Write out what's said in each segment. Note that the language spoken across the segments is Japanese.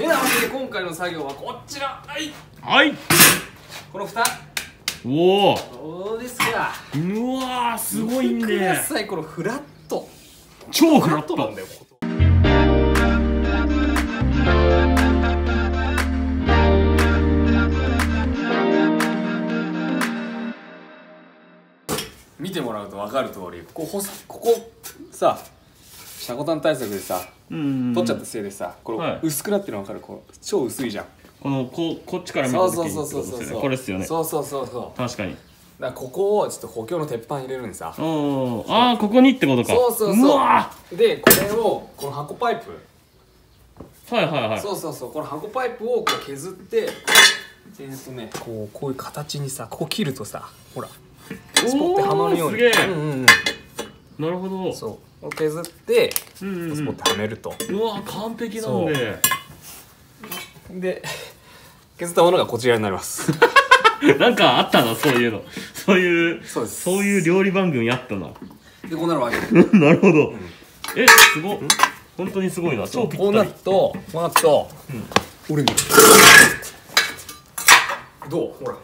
てなわけで今回の作業はこちら。はい。はい。この蓋。おおどうですか？うわーすごいん見てくでださいこのフラット。超フラット。なんだよ見てもらうと分かる通りここここさシャコタン対策でさうん取っちゃったせいでさこれはい。薄くなってるの分かる？こう超薄いじゃん。このここっちから見た時にそうそうそうそうこれですよね。そうそうそうそう。確かに。だからここをちょっと補強の鉄板入れるんさ。おーああここにってことか。そうそうそう。わ。でこれをこの箱パイプ。ーはいはいはい。そうそうそう。この箱パイプをこう削ってえっとねこうこういう形にさここ切るとさほらスポッてはまるように。すげえ。うんうんうんなるほど。そう。削ってうんうんうん。スポッてはめると、うわ完璧なんで。で 削ったものがこちらになります。なんかあったなそういうの。そういうそうそういう料理番組あったなでこうなるわけ なるほど、えすごっ。本当にすごいな。超ぴこうなるったり。とこうなると、俺見る。どう？ほら。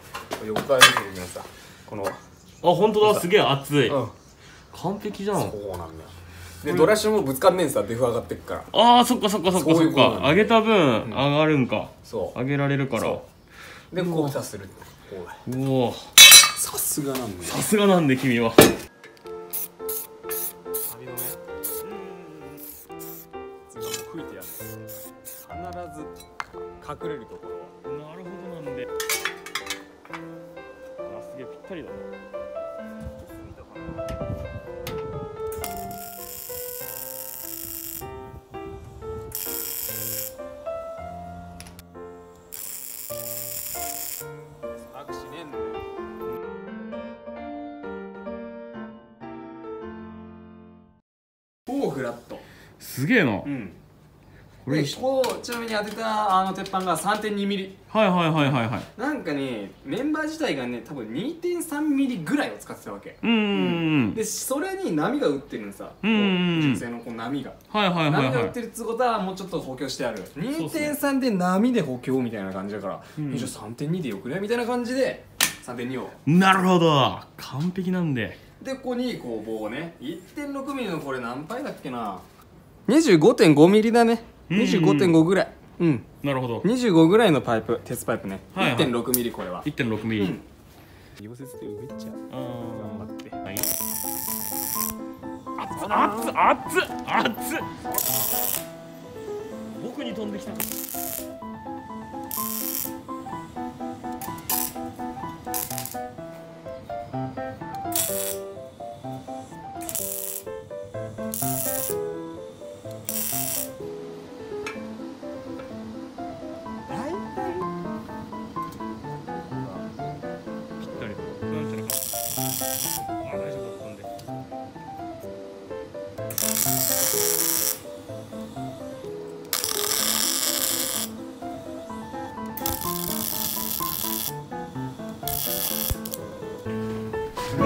横から見てみてさこの。あ本当だ。すげえ熱い、うん完璧じゃん。そうなんだよ。でドラッシュもぶつかんねえんさデフ上がってっから。あーそっかそっかそっかそういそうっことなんだか上げた分上がるんか。そう。上げられるから。そうでこうさする。こううおさすがなんだよ。さすがなんで君は。サビのね次はもう吹いてやる必ず隠れるところなるほどなんで。あすげえぴったりだなフラット。すげえな、うん。これでここちなみに当てたあの鉄板が3 2ミリ。はいはいはいはいはい。なんかねメンバー自体がね多分2 3ミリぐらいを使ってたわけ。うんうんうんでそれに波が打ってるのさうんうんうん。純正のこう波が。はいはいはい波が打ってはいるっつうことはもうちょっと補強してある。そうっすね2.3で波で補強みたいな感じだから、うんえじゃあ3.2でよくね？みたいな感じで3.2を。なるほど。完璧なんででここにこう棒をね1.6ミリのこれ何パイだっけな？25.5ミリだね。うん。うん25.5ぐらい。うん。なるほど。25ぐらいのパイプ鉄パイプね、はいはい。1.6ミリこれは。1.6ミリ、うん。溶接で埋めちゃうあ頑張って。ーはい。熱っ熱っ熱っ。僕に飛んできた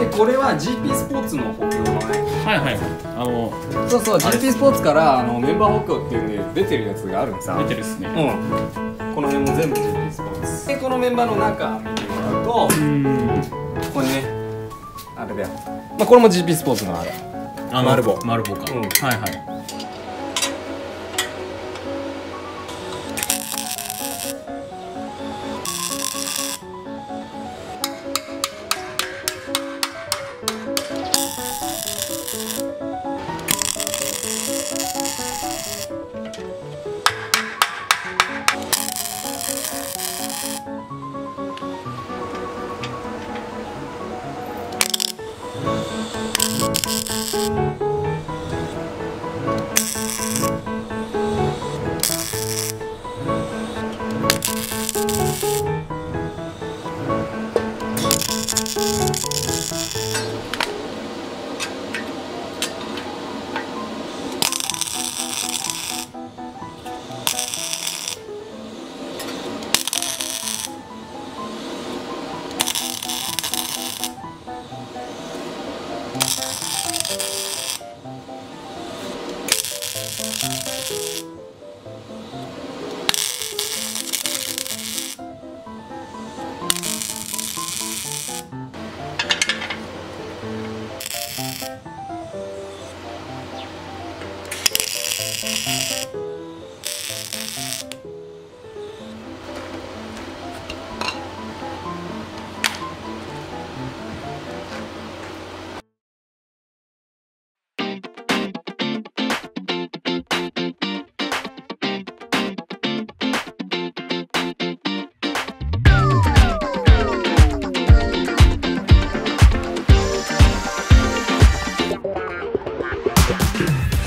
でこれは GP スポーツの補強のねはいはい。あのそうそう GP スポーツからあのメンバー補強っていうんで出てるやつがあるんさ出てるっすね。うん。この辺も全部 GP スポーツ。でこのメンバーの中見てもらうとうん。ここにねあれだよ。まあこれも GP スポーツのあれ。あの丸棒丸棒か、うん。はいはい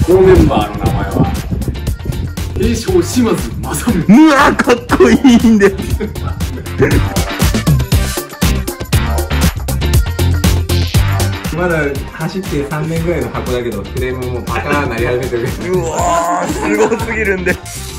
このメンバーの名前は平将島津正宗。うわかっこいいんでまだ走って3年ぐらいの箱だけどフレームもパカーンなり始めてる。うわーすごすぎるんで。メ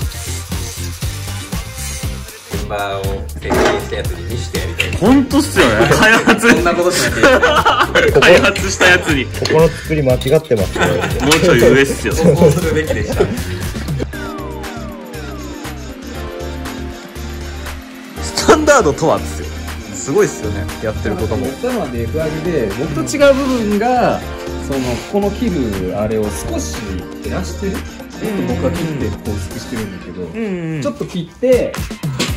ンバーを設計したやつに見せてやりたい。本当っすよね。開発。そんなことしなきゃいけない開発したやつに。もここの作り間違ってますねうちょい上っすよ。そうするべきでしたスタンダードとはっすよすごいっすよねやってることも言ったのはデフ上げで僕と違う部分がそのこの切るあれを少し減らしてるちょっと僕は切ってこう薄くしてるんだけど、うんちょっと切って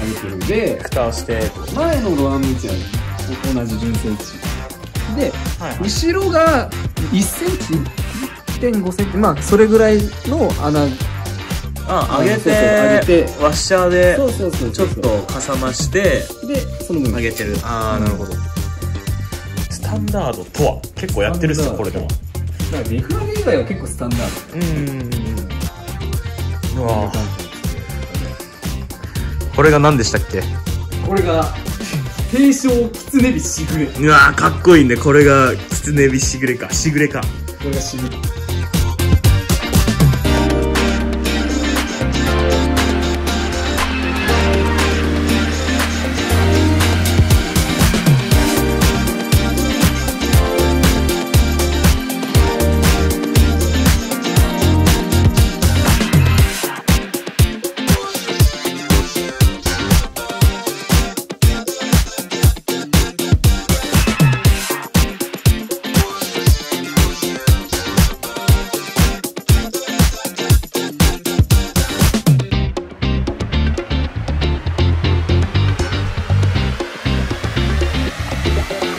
上げてるで蓋をして。前のドラム位置は同じ純正値で、はいはい。後ろが1センチ？1.5センチ？まあそれぐらいの穴。あ上げて上げて。ワッシャーでそうそうそうちょっとかさ増してでその分。上げてる。ああなるほど。スタンダードとは？結構やってるっすよこれでも。だからデフ上げ以外は結構スタンダード。うん。うわこれが何でしたっけ？これが低床狐火しぐれ。こうわかっこいいね。これがキツネビしぐれか。しぐれか。れがしぐれ